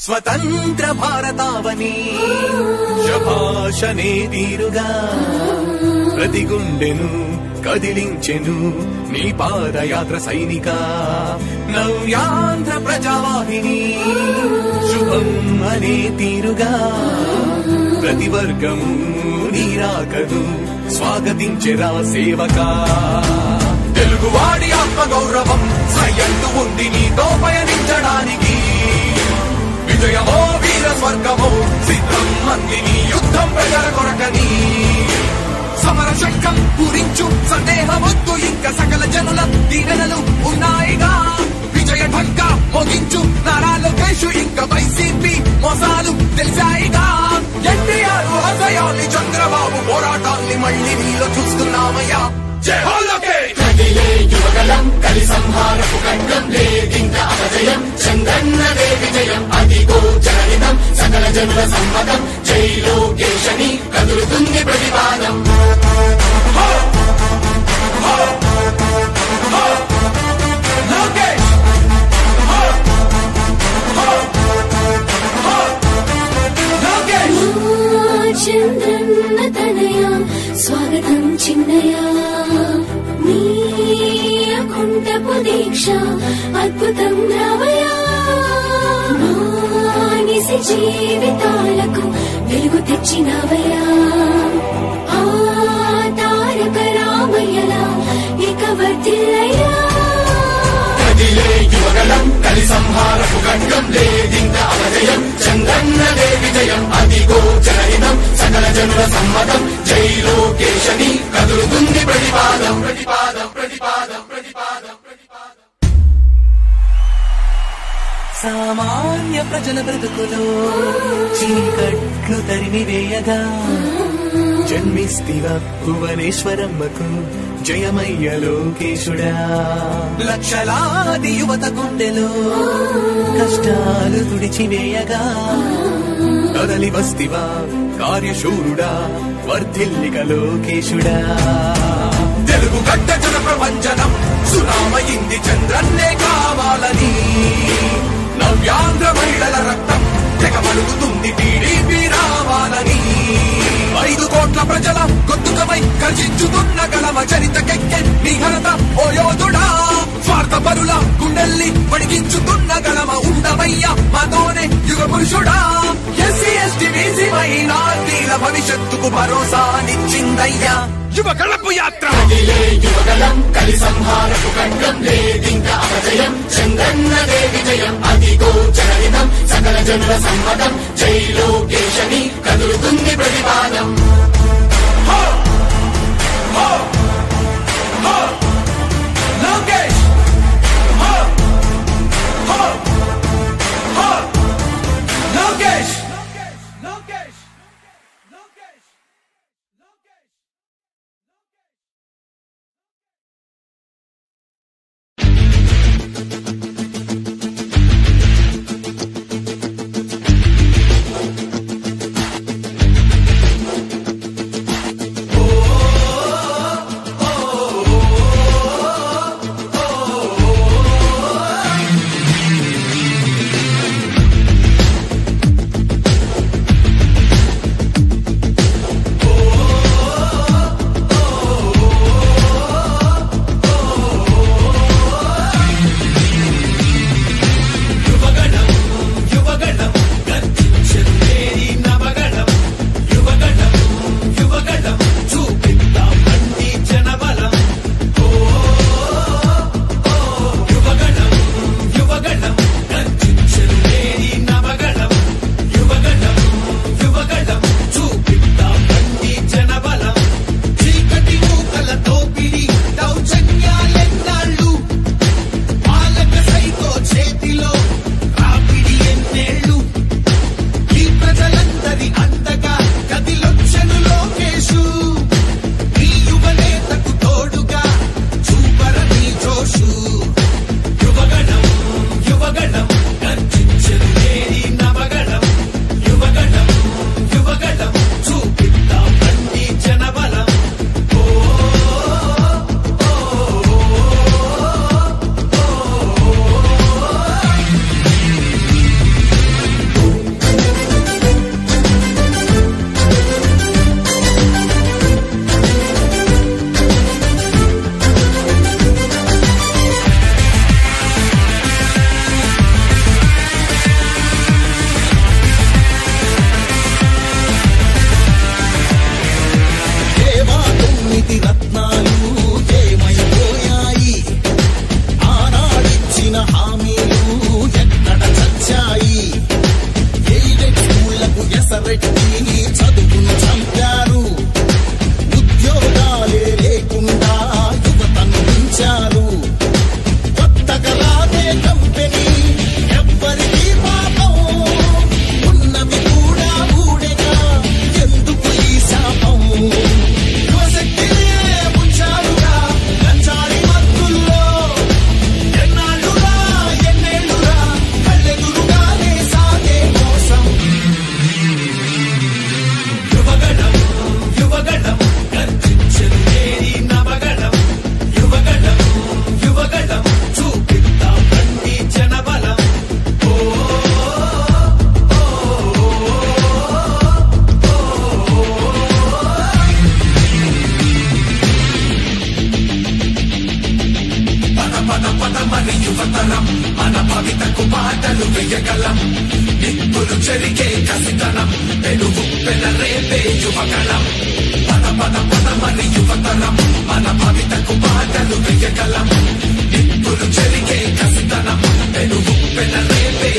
స్వతంత్ర భారతావని. శభాషనే తీరుగా. ప్రతి గుండెను కదిలించెను నీ పాదయాత్ర సైనిక. నవ్యాంధ్ర ప్రజావాహిని శుభం అనే తీరుగా. ప్రతి వర్గము నీరాకను స్వాగతించెరా సేవక. తెలుగువాడి ఆత్మ గౌరవం సయ్యందు ఉంది నీతో పయనించడానికి వీర స్వర్గమో సిద్ధం మందిని యుద్ధం ప్రజల కొరకని సమర శంఖం పూరించు సందేహమొద్దు ఇంకా సకల జనుల దీవెనలు ఉన్నాయిగా. విజయ ఢంకా మోగించు నారా లోకేష్ ఇంకా వైసీపీ మోసాలు తెలిసాయిగా. ఎన్టీఆర్ ఆశయాల్ని చంద్రబాబు పోరాటాన్ని మళ్ళీ నీలో చూస్తున్నామయ్యా. జై హో లోకేష్ యువగలం కలి సంహారపు ఖండం లేదింక అపజయం చంద్రన్నదే విజయం. కదులుతుంది చంద్రన్న తనయ స్వాగతం చిన్నయ. నీకుంటపు దీక్ష అద్భుతం రావయా మానిసి జీవితాలకు వెలుగు తెచ్చినవయా. కలి సంహారపు ఖండం లేదింక అపజయం చంద్రన్నదే విజయం అతి గోచరహితం. సకల జనుల సమ్మతం. జై లోకేశని కదులుతుంది ప్రతిపాదం. ప్రతిపాదం ప్రతిపాదం ప్రతిపాదం ప్రతిపాదం. సామాన్య ప్రజల బ్రతుకులో చీకట్లు తరిమి వేయగా జన్మిస్తివా భువనేశ్వరమ్మకు. జయమయ్య లోకేశుడా. లక్షలాది యువత గుండెలో కష్టాలు తుడిచివేయగా. కదలి వస్తివా కార్యశూరుడా వర్ధిల్లిక లోకేశుడా. తెలుగు గడ్డ జన ప్రపంచనం సునామయింది చంద్రన్నే కావాలని. నవ్యాంధ్ర మహిళల ఉండవయ్య మాతోనే యుగ పురుషుడా ఎస్సీ ఎస్టీ బీసీ మైనార్టీల భవిష్యత్తుకు భరోసానిచ్చిందయ్యా యువ కళపు యాత్ర. యువగలం కలి సంహారపు ఖండం లేదింక అపజయం చంద్రన్నదే విజయం అదిగో జనహితం సకల జనుల సమ్మతం జై లోకేశని కదులుతుంది ప్రతిపాదం. Lokesh break. We need something. చెరికే కసితనం పెనుగు పెన రేపే యువకళం పద పద పదమని యువతరం మన భవితకు బాటలు వెయ్యగలం నిప్పులు చెరికే కసితనం పెనుగు పెన రేపే